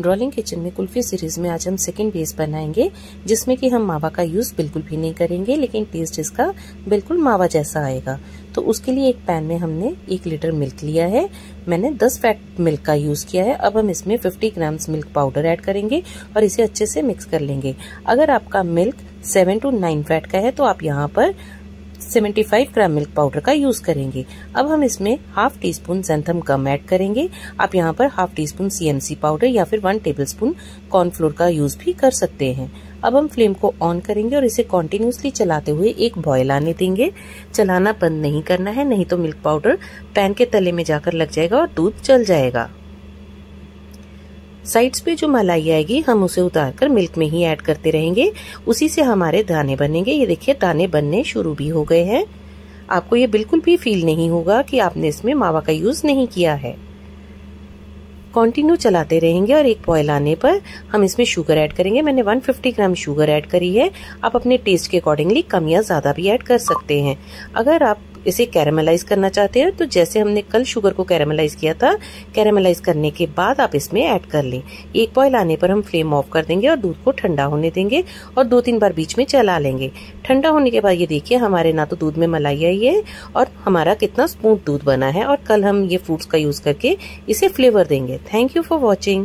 ड्रॉलिंग kitchen में kulfi series में आज हम सेकेंड बेस बनाएँगे, जिसमें कि हम मावा का यूज़ बिल्कुल भी नहीं करेंगे, लेकिन टेस्ट इसका बिल्कुल मावा जैसा आएगा। तो उसके लिए एक पैन में हमने एक लीटर मिल्क लिया है। मैंने 10 फैट मिल्क का यूज़ किया है। अब हम इसमें 50 ग्राम्स मिल्क पाउडर ऐड करेंगे और इसे अच्छे से मिक्स कर लेंगे। अगर आपका मिल्क 7 टू 9 फैट का है तो आप यहाँ पर 75 ग्राम मिल्क पाउडर का यूज़ करेंगे। अब हम इसमें half teaspoon xanthan gum add करेंगे। आप यहाँ पर half teaspoon CMC powder या फिर वन टेबल स्पून कॉर्नफ्लोर का यूज़ भी कर सकते हैं। अब हम फ्लेम को ऑन करेंगे और इसे कॉन्टिन्यूसली चलाते हुए एक बॉयल आने देंगे। चलाना बंद नहीं करना है, नहीं तो मिल्क पाउडर पैन के तले में जाकर लग जाएगा और दूध जल जाएगा। साइड्स पे जो मलाई आएगी, हम उसे उतार कर मिल्क में ही ऐड करते रहेंगे। उसी से हमारे दाने बनेंगे। ये देखिए, दाने बनने शुरू भी हो गए हैं। आपको ये बिल्कुल भी फील नहीं होगा कि आपने इसमें मावा का यूज़ नहीं किया है। कंटिन्यू चलाते रहेंगे और एक बॉयल आने पर हम इसमें शुगर ऐड करेंगे। मैंने 150 ग्राम शुगर ऐड करी है। आप अपने टेस्ट के अकॉर्डिंगली कम या ज़्यादा भी ऐड कर सकते हैं। अगर आप इसे कैरामलाइज करना चाहते हैं। तो जैसे हमने कल शुगर को कैरामलाइज किया था, कैरामलाइज करने के बाद आप इसमें ऐड कर लें। एक बॉयल आने पर हम फ्लेम ऑफ़ कर देंगे और दूध को ठंडा होने देंगे और दो तीन बार बीच में चला लेंगे। ठंडा होने के बाद ये देखिए, हमारे ना तो दूध में मलाई आई है और हमारा कितना स्मूथ दूध बना है और कल हम ये फ्रूट्स का यूज़ करके इसे फ्लेवर देंगे। Thank you for watching